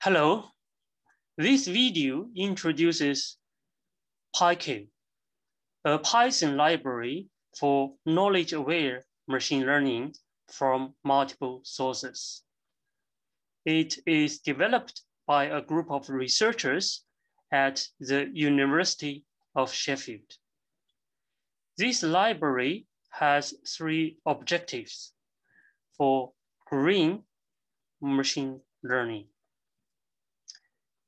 Hello, this video introduces PyKale, a Python library for knowledge-aware machine learning from multiple sources. It is developed by a group of researchers at the University of Sheffield. This library has three objectives for green machine learning.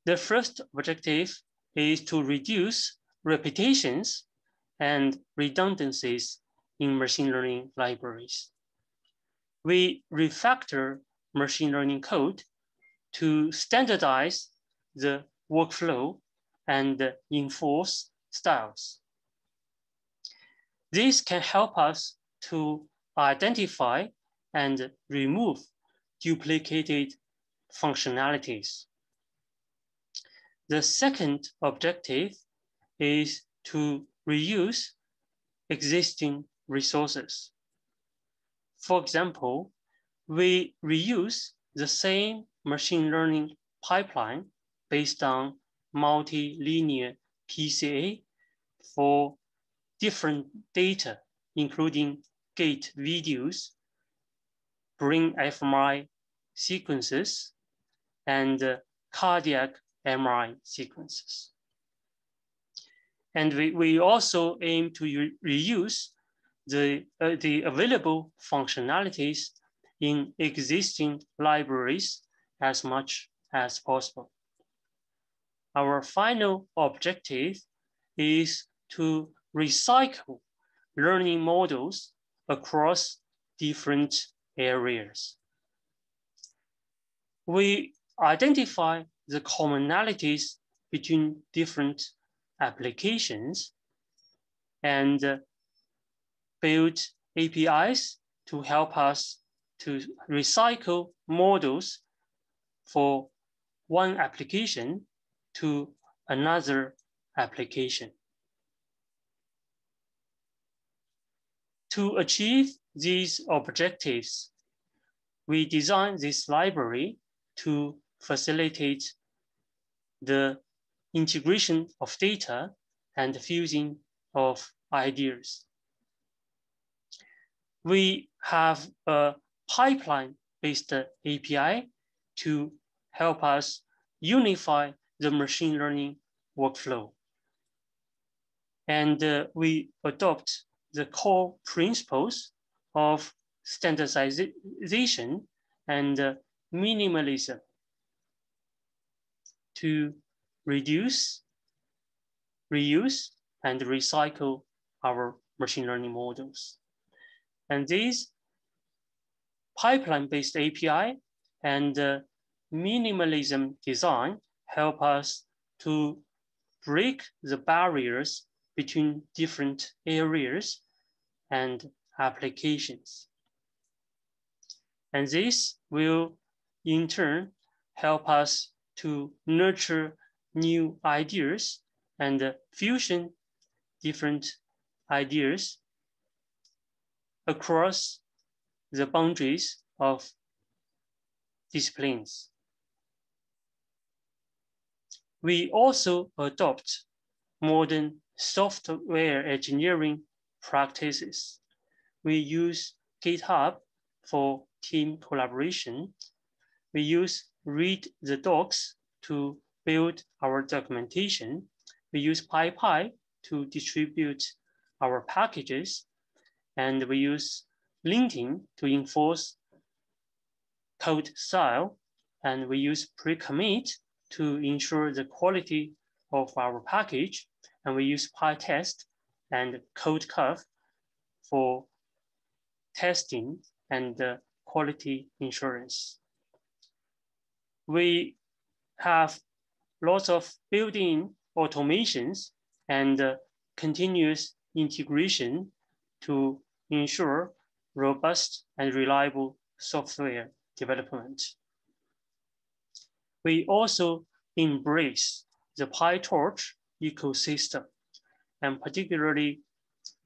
The first objective is to reduce repetitions and redundancies in machine learning libraries. We refactor machine learning code to standardize the workflow and enforce styles. This can help us to identify and remove duplicated functionalities. The second objective is to reuse existing resources. For example, we reuse the same machine learning pipeline based on multilinear PCA for different data, including gait videos, brain fMRI sequences, and uh, cardiac MRI sequences. And we, we also aim to reuse the, uh, the available functionalities in existing libraries as much as possible. Our final objective is to recycle learning models across different areas. We identify the commonalities between different applications and uh, build APIs to help us to recycle models for one application to another application. To achieve these objectives, we designed this library to facilitate the integration of data and the fusing of ideas. We have a pipeline-based API to help us unify the machine learning workflow. And uh, we adopt the core principles of standardization and uh, minimalism to reduce, reuse, and recycle our machine learning models. And these pipeline-based API and uh, minimalism design help us to break the barriers between different areas and applications. And this will in turn help us to nurture new ideas and fusion different ideas across the boundaries of disciplines. We also adopt modern software engineering practices. We use GitHub for team collaboration. We use read the docs to build our documentation. We use PyPI to distribute our packages. And we use linting to enforce code style. And we use pre-commit to ensure the quality of our package. And we use PyTest and Codecov for testing and uh, quality insurance we have lots of built-in automations and uh, continuous integration to ensure robust and reliable software development. We also embrace the PyTorch ecosystem and particularly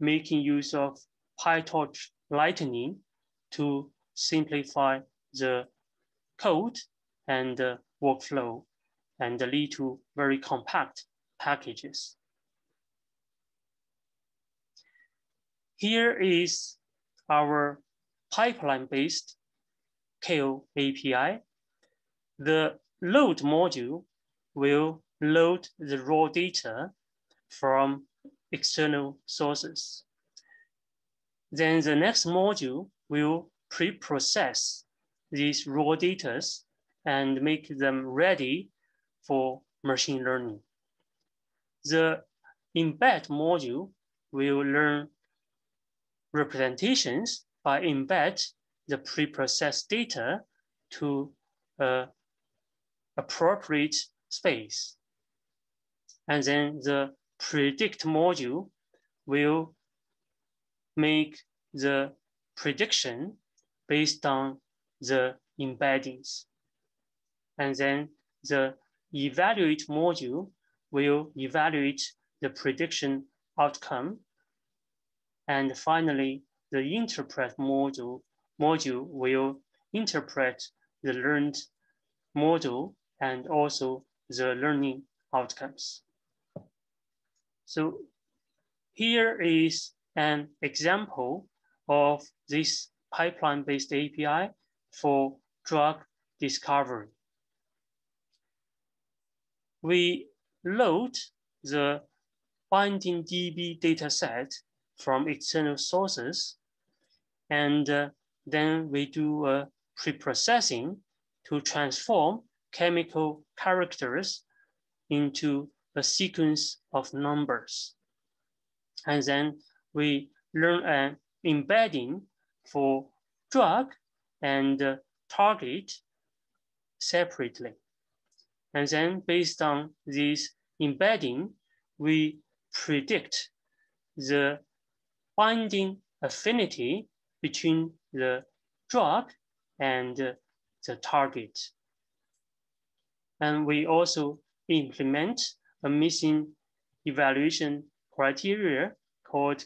making use of PyTorch Lightning to simplify the code and uh, workflow and lead to very compact packages. Here is our pipeline-based Kale API. The load module will load the raw data from external sources. Then the next module will pre-process these raw data and make them ready for machine learning. The embed module will learn representations by embed the pre-processed data to uh, appropriate space. And then the predict module will make the prediction based on the embeddings. And then the evaluate module will evaluate the prediction outcome. And finally, the interpret module, module will interpret the learned model and also the learning outcomes. So here is an example of this pipeline-based API for drug discovery. We load the BindingDB dataset from external sources, and uh, then we do a pre-processing to transform chemical characters into a sequence of numbers. And then we learn an embedding for drug and uh, target separately. And then based on this embedding, we predict the binding affinity between the drug and the target. And we also implement a missing evaluation criteria called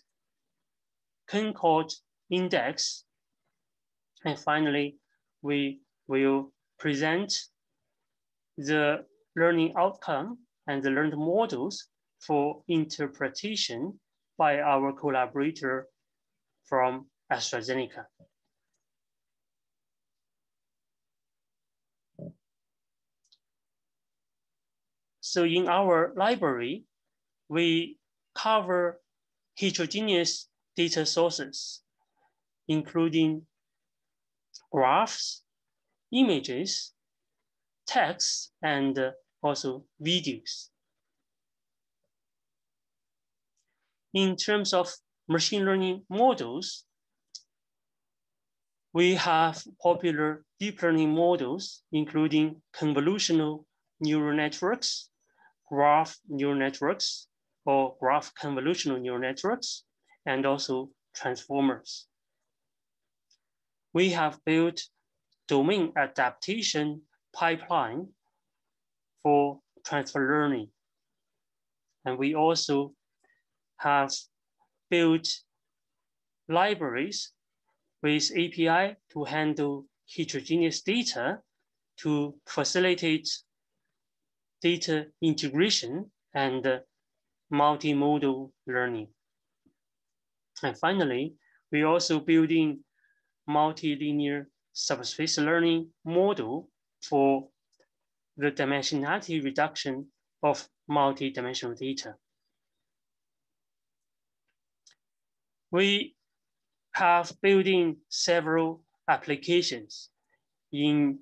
Concord index. And finally, we will present the learning outcome and the learned models for interpretation by our collaborator from AstraZeneca. So in our library, we cover heterogeneous data sources, including graphs, images, text, and uh, also videos. In terms of machine learning models, we have popular deep learning models, including convolutional neural networks, graph neural networks, or graph convolutional neural networks, and also transformers. We have built domain adaptation pipeline for transfer learning. And we also have built libraries with API to handle heterogeneous data to facilitate data integration and multimodal learning. And finally, we're also building multilinear subspace learning model for the dimensionality reduction of multi-dimensional data. We have building several applications in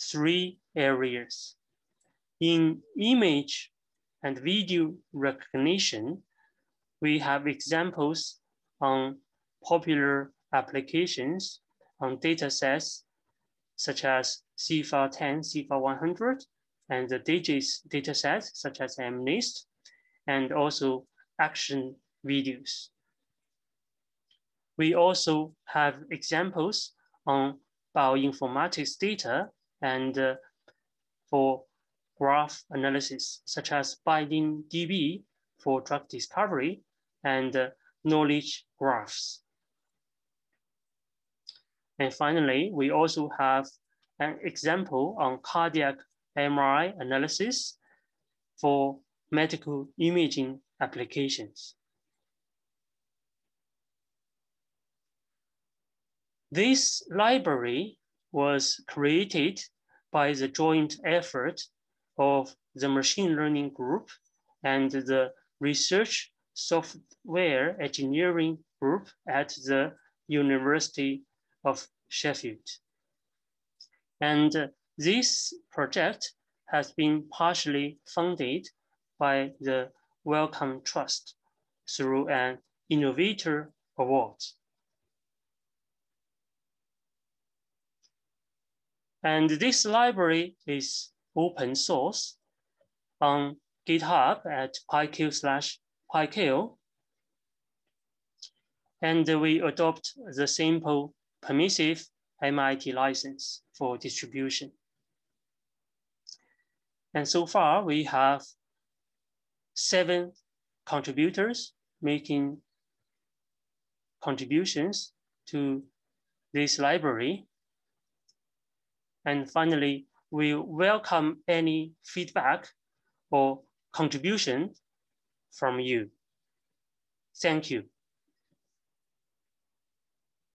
three areas. In image and video recognition, we have examples on popular applications on data sets such as CIFAR 10, CIFAR 100, and the digits datasets such as MNIST, and also action videos. We also have examples on bioinformatics data and uh, for graph analysis, such as BindingDB for drug discovery and uh, knowledge graphs. And finally, we also have an example on cardiac MRI analysis for medical imaging applications. This library was created by the joint effort of the machine learning group and the research software engineering group at the University of Sheffield. And this project has been partially funded by the Wellcome Trust through an Innovator Award. And this library is open source on GitHub at PyKale slash PyKale. And we adopt the simple permissive MIT license for distribution. And so far we have seven contributors making contributions to this library. And finally, we welcome any feedback or contribution from you. Thank you.